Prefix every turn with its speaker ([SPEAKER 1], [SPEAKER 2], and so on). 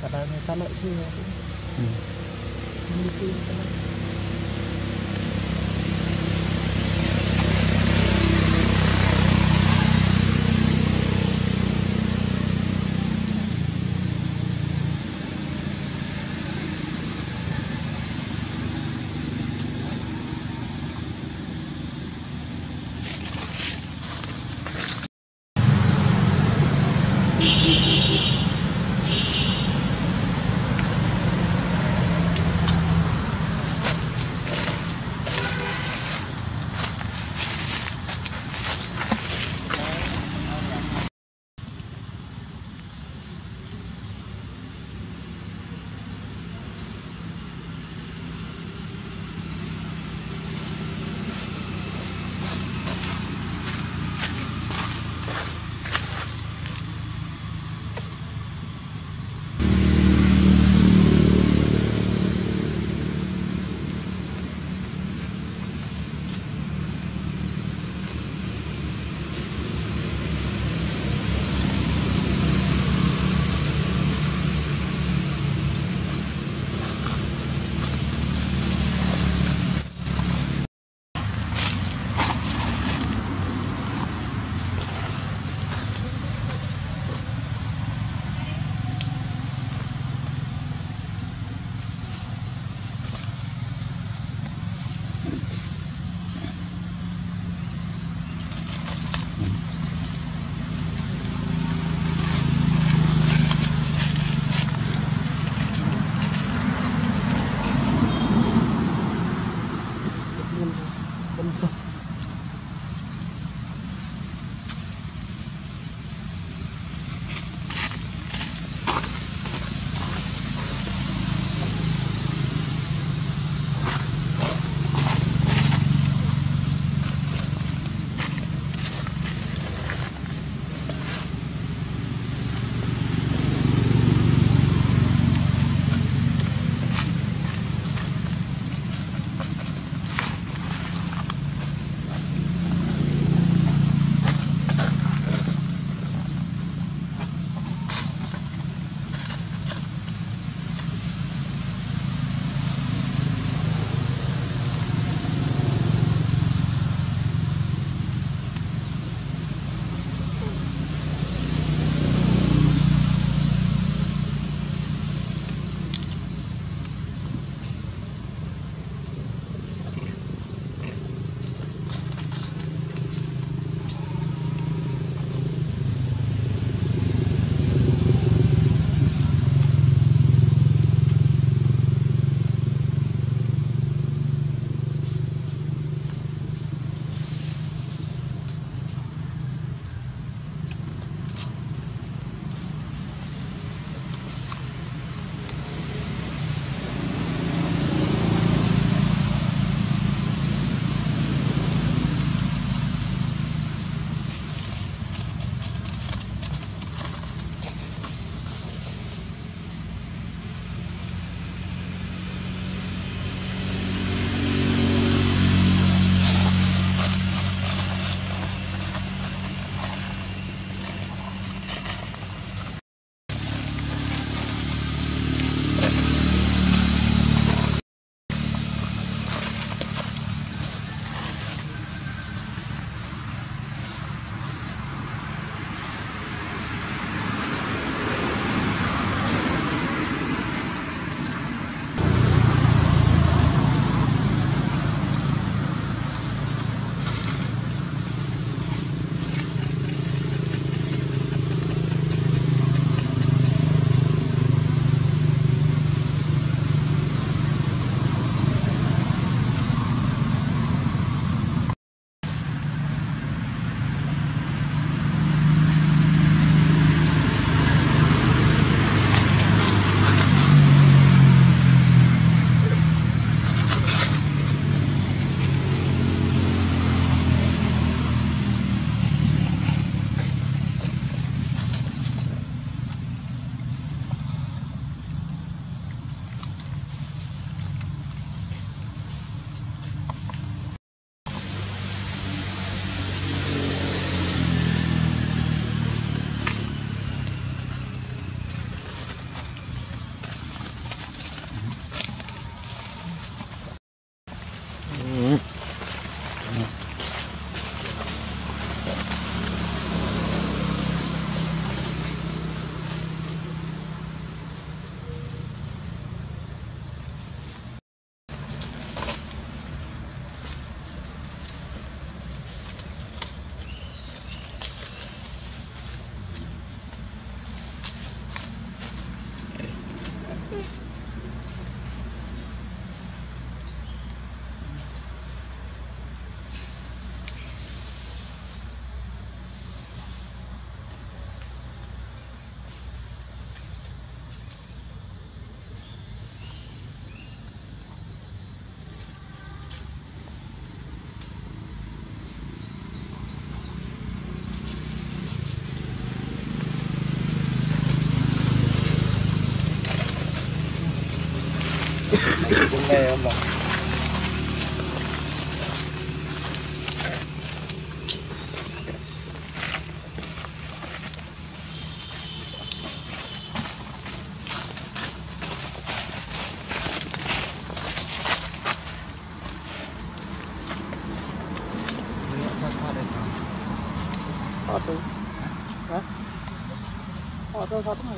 [SPEAKER 1] kata sama sih ya
[SPEAKER 2] Hmm.
[SPEAKER 1] gitu bentuk Rosa, komm mal